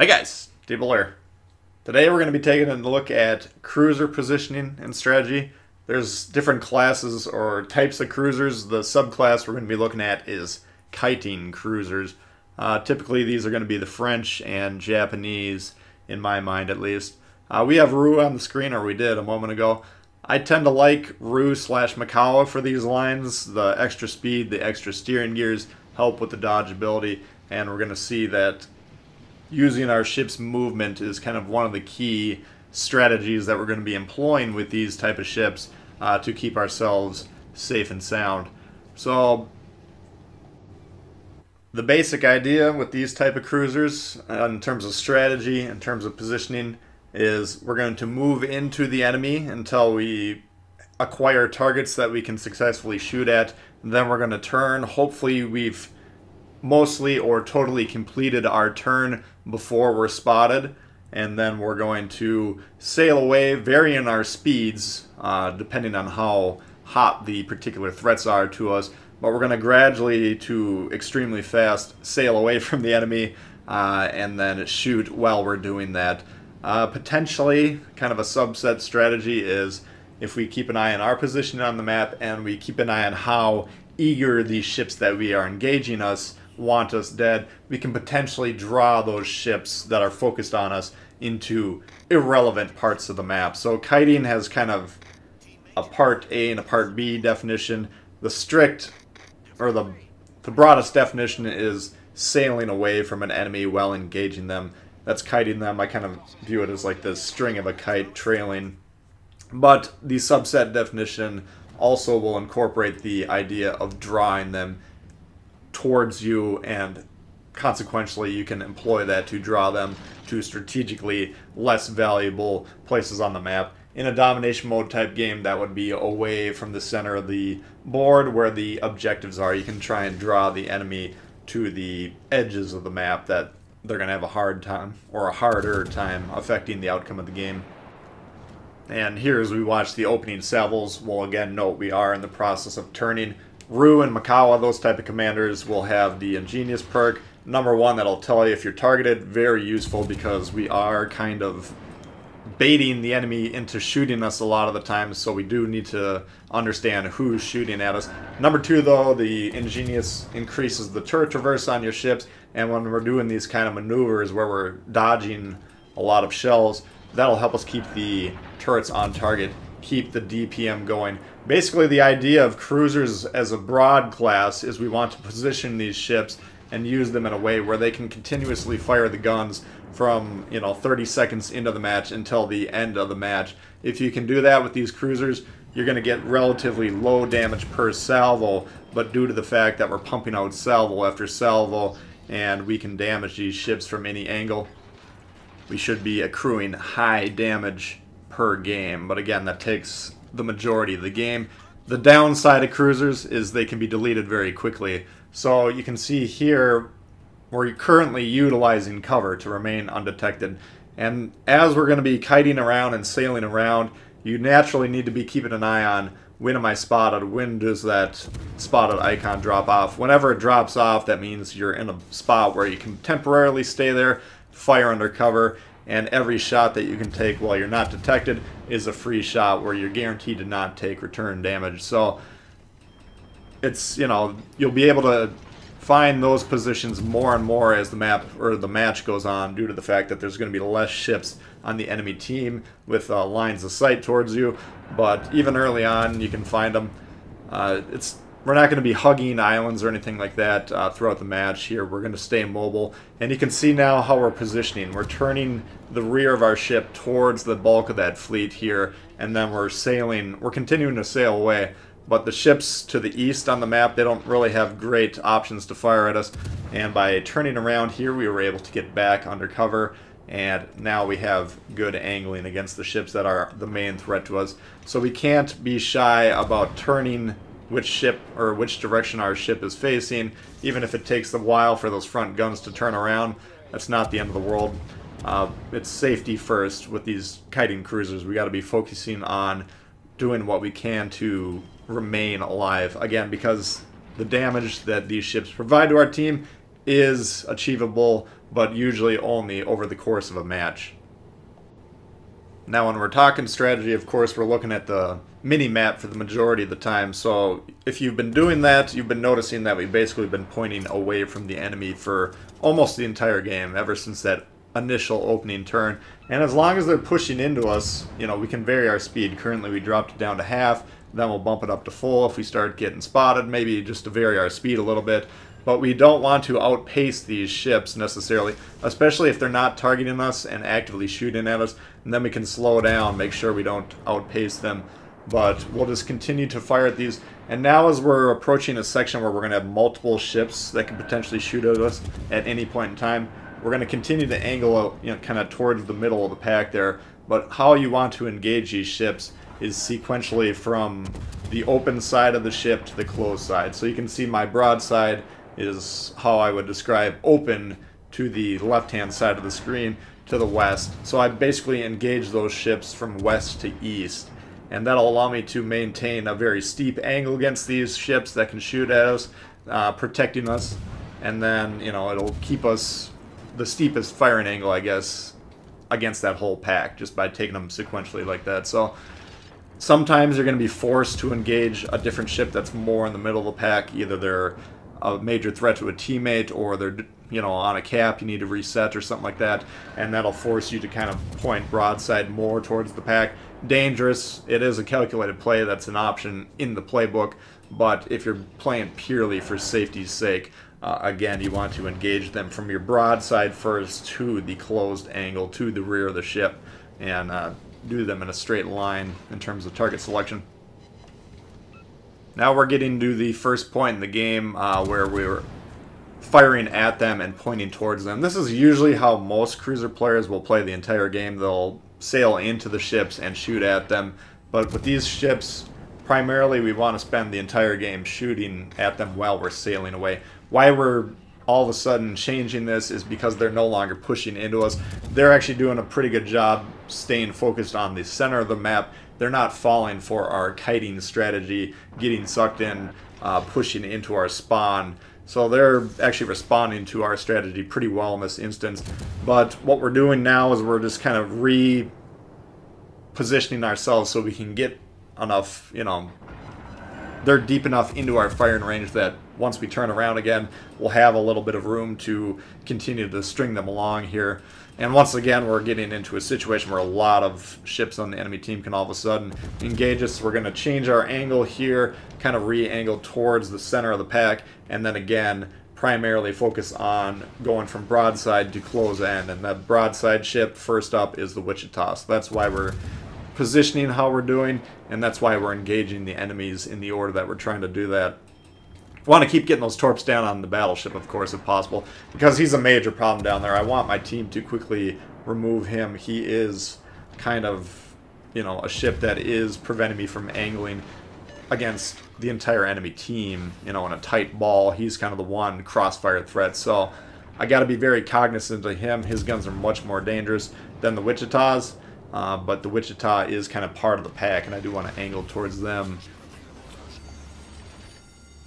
Hey guys, Tbull here. Today we're going to be taking a look at cruiser positioning and strategy. There's different classes or types of cruisers. The subclass we're going to be looking at is kiting cruisers. Uh, typically these are going to be the French and Japanese, in my mind at least. Uh, we have Ryu on the screen, or we did a moment ago. I tend to like Ryu slash Mikawa for these lines. The extra speed, the extra steering gears help with the dodge ability, and we're going to see that using our ship's movement is kind of one of the key strategies that we're going to be employing with these type of ships uh, to keep ourselves safe and sound. So the basic idea with these type of cruisers uh, in terms of strategy, in terms of positioning, is we're going to move into the enemy until we acquire targets that we can successfully shoot at. Then we're going to turn. Hopefully we've mostly or totally completed our turn before we're spotted. And then we're going to sail away, varying our speeds uh, depending on how hot the particular threats are to us. But we're going to gradually to extremely fast sail away from the enemy uh, and then shoot while we're doing that. Uh, potentially, kind of a subset strategy is if we keep an eye on our position on the map and we keep an eye on how eager these ships that we are engaging us want us dead, we can potentially draw those ships that are focused on us into irrelevant parts of the map. So kiting has kind of a part A and a part B definition. The strict, or the, the broadest definition is sailing away from an enemy while engaging them. That's kiting them. I kind of view it as like the string of a kite trailing. But the subset definition also will incorporate the idea of drawing them towards you and consequently you can employ that to draw them to strategically less valuable places on the map. In a domination mode type game, that would be away from the center of the board where the objectives are. You can try and draw the enemy to the edges of the map that they're going to have a hard time or a harder time affecting the outcome of the game. And here as we watch the opening salvos, we'll again note we are in the process of turning Ryu and Mikawa, those type of commanders, will have the Ingenious perk. Number one, that'll tell you if you're targeted. Very useful because we are kind of baiting the enemy into shooting us a lot of the time, so we do need to understand who's shooting at us. Number two, though, the Ingenious increases the turret traverse on your ships, and when we're doing these kind of maneuvers where we're dodging a lot of shells, that'll help us keep the turrets on target, keep the DPM going. Basically, the idea of cruisers as a broad class is we want to position these ships and use them in a way where they can continuously fire the guns from, you know, 30 seconds into the match until the end of the match. If you can do that with these cruisers, you're going to get relatively low damage per salvo, but due to the fact that we're pumping out salvo after salvo and we can damage these ships from any angle, we should be accruing high damage per game. But again, that takes the majority of the game. The downside of cruisers is they can be deleted very quickly. So you can see here we're currently utilizing cover to remain undetected. And as we're going to be kiting around and sailing around, you naturally need to be keeping an eye on when am I spotted, when does that spotted icon drop off. Whenever it drops off, that means you're in a spot where you can temporarily stay there, fire under cover, and every shot that you can take while you're not detected is a free shot where you're guaranteed to not take return damage. So it's, you know, you'll be able to find those positions more and more as the map or the match goes on due to the fact that there's going to be less ships on the enemy team with uh, lines of sight towards you. But even early on, you can find them. Uh, it's we're not going to be hugging islands or anything like that uh, throughout the match here. We're going to stay mobile. And you can see now how we're positioning. We're turning the rear of our ship towards the bulk of that fleet here, and then we're sailing, we're continuing to sail away. But the ships to the east on the map, they don't really have great options to fire at us. And by turning around here, we were able to get back under cover. And now we have good angling against the ships that are the main threat to us. So we can't be shy about turning which ship or which direction our ship is facing, even if it takes a while for those front guns to turn around. That's not the end of the world. Uh, it's safety first with these kiting cruisers. We got to be focusing on doing what we can to remain alive. Again, because the damage that these ships provide to our team is achievable, but usually only over the course of a match. Now, when we're talking strategy, of course, we're looking at the mini map for the majority of the time. So, if you've been doing that, you've been noticing that we've basically been pointing away from the enemy for almost the entire game, ever since that initial opening turn. And as long as they're pushing into us, you know, we can vary our speed. Currently, we dropped it down to half. Then we'll bump it up to full if we start getting spotted, maybe just to vary our speed a little bit but we don't want to outpace these ships necessarily, especially if they're not targeting us and actively shooting at us. And then we can slow down, make sure we don't outpace them. But we'll just continue to fire at these. And now as we're approaching a section where we're going to have multiple ships that can potentially shoot at us at any point in time, we're going to continue to angle you know, kind of towards the middle of the pack there. But how you want to engage these ships is sequentially from the open side of the ship to the closed side. So you can see my broadside is how I would describe open to the left-hand side of the screen to the west. So I basically engage those ships from west to east. And that'll allow me to maintain a very steep angle against these ships that can shoot at us, uh, protecting us. And then, you know, it'll keep us the steepest firing angle, I guess, against that whole pack, just by taking them sequentially like that. So sometimes you're going to be forced to engage a different ship that's more in the middle of the pack. Either they're a major threat to a teammate or they're you know on a cap you need to reset or something like that and that'll force you to kind of point broadside more towards the pack dangerous it is a calculated play that's an option in the playbook but if you're playing purely for safety's sake uh, again you want to engage them from your broadside first to the closed angle to the rear of the ship and uh, do them in a straight line in terms of target selection now we're getting to the first point in the game uh, where we're firing at them and pointing towards them. This is usually how most cruiser players will play the entire game. They'll sail into the ships and shoot at them. But with these ships, primarily we want to spend the entire game shooting at them while we're sailing away. Why we're all of a sudden changing this is because they're no longer pushing into us. They're actually doing a pretty good job staying focused on the center of the map they're not falling for our kiting strategy, getting sucked in, uh, pushing into our spawn. So they're actually responding to our strategy pretty well in this instance. But what we're doing now is we're just kind of repositioning ourselves so we can get enough, you know, they're deep enough into our firing range that once we turn around again, we'll have a little bit of room to continue to string them along here. And once again, we're getting into a situation where a lot of ships on the enemy team can all of a sudden engage us. We're going to change our angle here, kind of re-angle towards the center of the pack, and then again, primarily focus on going from broadside to close end. And that broadside ship, first up, is the Wichita. So that's why we're positioning how we're doing, and that's why we're engaging the enemies in the order that we're trying to do that want to keep getting those torps down on the battleship, of course, if possible, because he's a major problem down there. I want my team to quickly remove him. He is kind of, you know, a ship that is preventing me from angling against the entire enemy team, you know, in a tight ball. He's kind of the one crossfire threat. So I got to be very cognizant of him. His guns are much more dangerous than the Wichita's, uh, but the Wichita is kind of part of the pack, and I do want to angle towards them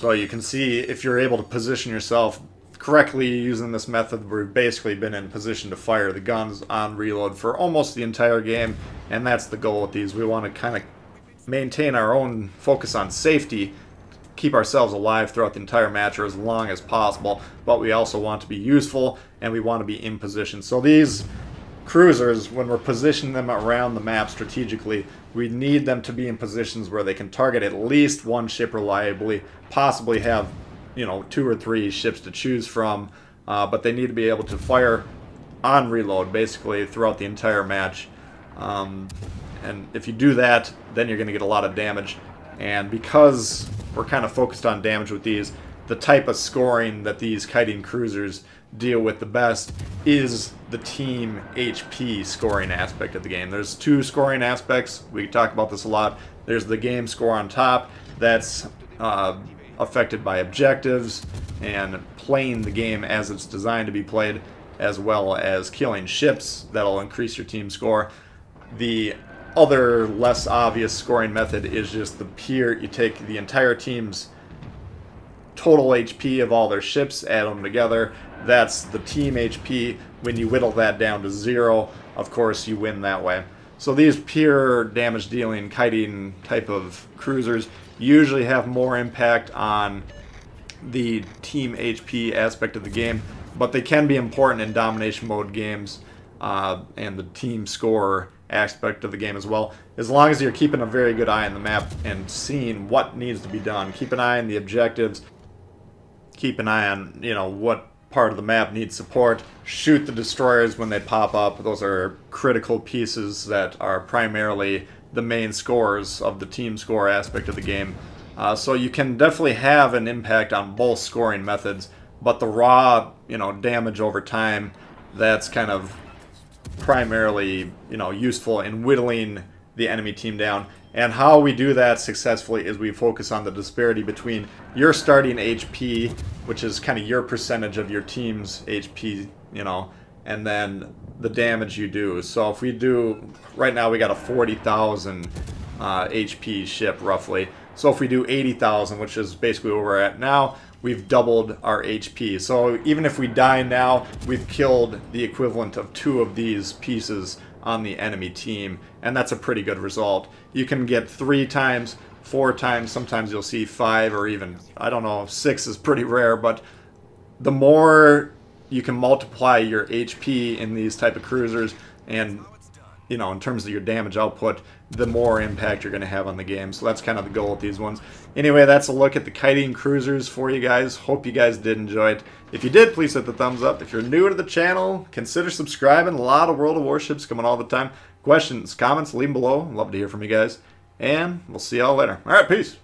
so you can see if you're able to position yourself correctly using this method, we've basically been in position to fire the guns on reload for almost the entire game, and that's the goal with these. We want to kind of maintain our own focus on safety, keep ourselves alive throughout the entire match or as long as possible, but we also want to be useful and we want to be in position. So these cruisers, when we're positioning them around the map strategically, we need them to be in positions where they can target at least one ship reliably, possibly have, you know, two or three ships to choose from, uh, but they need to be able to fire on reload basically throughout the entire match. Um, and if you do that, then you're going to get a lot of damage. And because we're kind of focused on damage with these, the type of scoring that these kiting cruisers deal with the best is the team HP scoring aspect of the game. There's two scoring aspects. We talk about this a lot. There's the game score on top that's uh, affected by objectives and playing the game as it's designed to be played, as well as killing ships that'll increase your team score. The other less obvious scoring method is just the peer. you take the entire team's total HP of all their ships, add them together. That's the team HP. When you whittle that down to zero, of course, you win that way. So these pure damage dealing, kiting type of cruisers usually have more impact on the team HP aspect of the game, but they can be important in domination mode games uh, and the team score aspect of the game as well. As long as you're keeping a very good eye on the map and seeing what needs to be done, keep an eye on the objectives, keep an eye on you know what part of the map needs support. Shoot the destroyers when they pop up. Those are critical pieces that are primarily the main scores of the team score aspect of the game. Uh, so you can definitely have an impact on both scoring methods, but the raw, you know, damage over time, that's kind of primarily, you know, useful in whittling the enemy team down. And how we do that successfully is we focus on the disparity between your starting HP, which is kind of your percentage of your team's HP, you know, and then the damage you do. So if we do, right now we got a 40,000 uh, HP ship roughly. So if we do 80,000, which is basically where we're at now, we've doubled our HP. So even if we die now, we've killed the equivalent of two of these pieces on the enemy team, and that's a pretty good result. You can get three times, four times, sometimes you'll see five or even, I don't know, six is pretty rare, but the more you can multiply your HP in these type of cruisers and you know, in terms of your damage output, the more impact you're going to have on the game. So that's kind of the goal with these ones. Anyway, that's a look at the kiting cruisers for you guys. Hope you guys did enjoy it. If you did, please hit the thumbs up. If you're new to the channel, consider subscribing. A lot of World of Warships coming all the time. Questions, comments, leave them below. Love to hear from you guys. And we'll see y'all later. All right, peace.